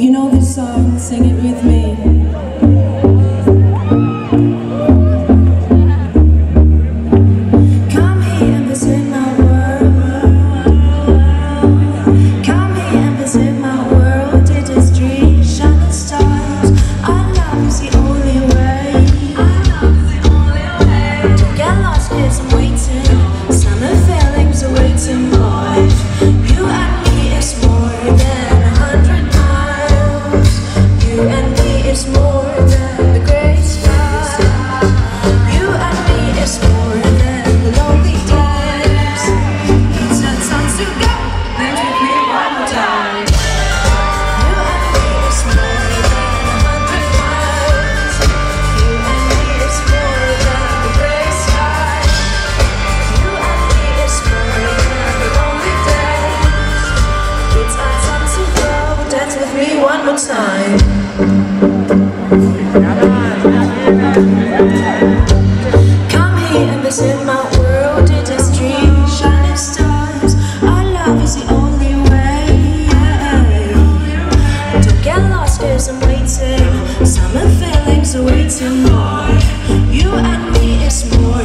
You know this song, sing it with me. Come here and visit my world, shining stars. Our love is the only way. Get I'm waiting, summer feelings are waiting more. You and me is more.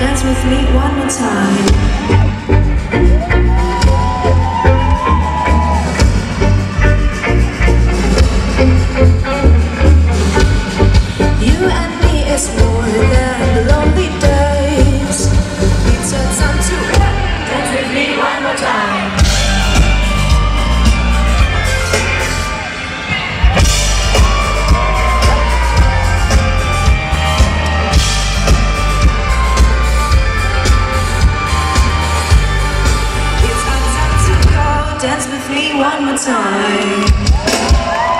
Dance with me one more time. with me one more time.